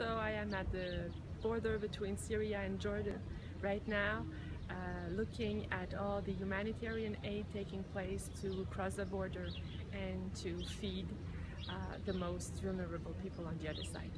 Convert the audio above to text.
So I am at the border between Syria and Jordan right now, uh, looking at all the humanitarian aid taking place to cross the border and to feed uh, the most vulnerable people on the other side.